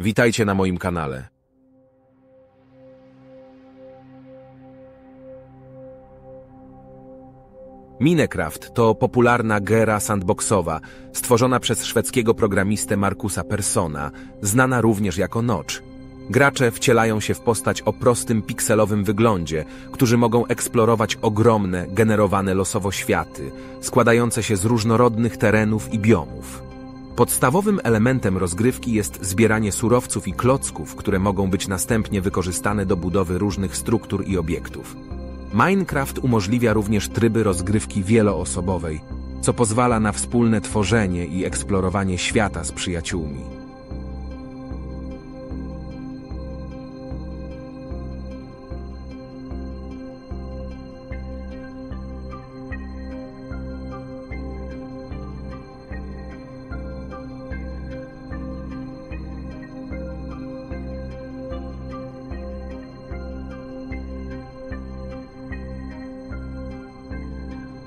Witajcie na moim kanale. Minecraft to popularna gera sandboxowa, stworzona przez szwedzkiego programistę Markusa Persona, znana również jako Notch. Gracze wcielają się w postać o prostym pikselowym wyglądzie, którzy mogą eksplorować ogromne, generowane losowo światy, składające się z różnorodnych terenów i biomów. Podstawowym elementem rozgrywki jest zbieranie surowców i klocków, które mogą być następnie wykorzystane do budowy różnych struktur i obiektów. Minecraft umożliwia również tryby rozgrywki wieloosobowej, co pozwala na wspólne tworzenie i eksplorowanie świata z przyjaciółmi.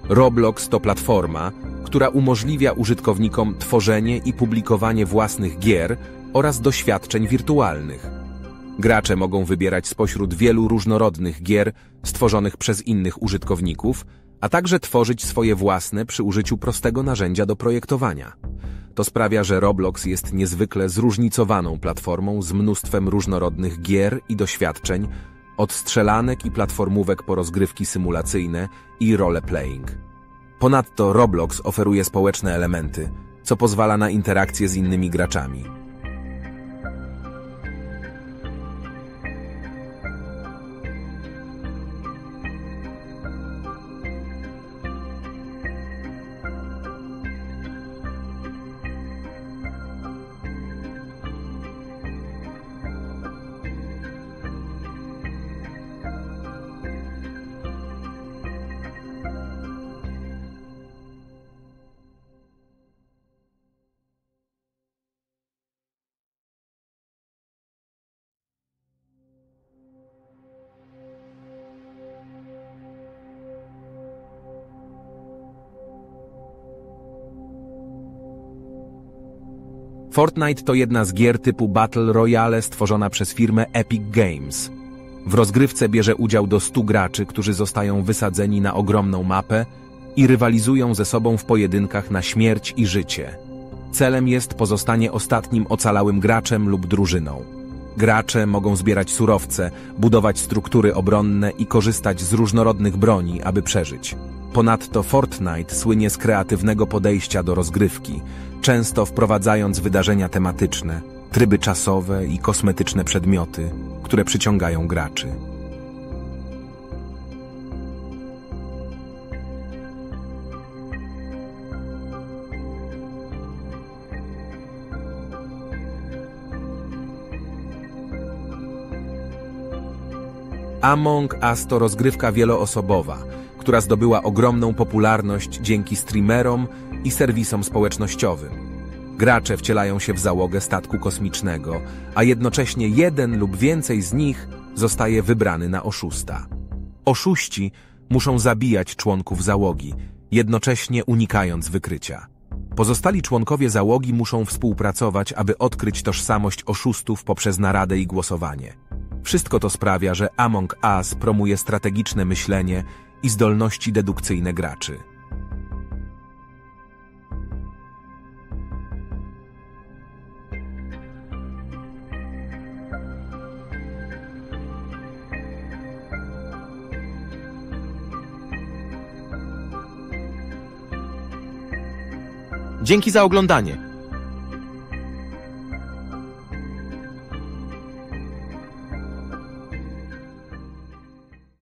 Roblox to platforma, która umożliwia użytkownikom tworzenie i publikowanie własnych gier oraz doświadczeń wirtualnych. Gracze mogą wybierać spośród wielu różnorodnych gier stworzonych przez innych użytkowników, a także tworzyć swoje własne przy użyciu prostego narzędzia do projektowania. To sprawia, że Roblox jest niezwykle zróżnicowaną platformą z mnóstwem różnorodnych gier i doświadczeń, od strzelanek i platformówek po rozgrywki symulacyjne i role-playing. Ponadto Roblox oferuje społeczne elementy, co pozwala na interakcję z innymi graczami. Fortnite to jedna z gier typu Battle Royale stworzona przez firmę Epic Games. W rozgrywce bierze udział do 100 graczy, którzy zostają wysadzeni na ogromną mapę i rywalizują ze sobą w pojedynkach na śmierć i życie. Celem jest pozostanie ostatnim ocalałym graczem lub drużyną. Gracze mogą zbierać surowce, budować struktury obronne i korzystać z różnorodnych broni, aby przeżyć. Ponadto Fortnite słynie z kreatywnego podejścia do rozgrywki, często wprowadzając wydarzenia tematyczne, tryby czasowe i kosmetyczne przedmioty, które przyciągają graczy. Among Us to rozgrywka wieloosobowa, która zdobyła ogromną popularność dzięki streamerom i serwisom społecznościowym. Gracze wcielają się w załogę statku kosmicznego, a jednocześnie jeden lub więcej z nich zostaje wybrany na oszusta. Oszuści muszą zabijać członków załogi, jednocześnie unikając wykrycia. Pozostali członkowie załogi muszą współpracować, aby odkryć tożsamość oszustów poprzez naradę i głosowanie. Wszystko to sprawia, że Among Us promuje strategiczne myślenie i zdolności dedukcyjne graczy. Dzięki za oglądanie.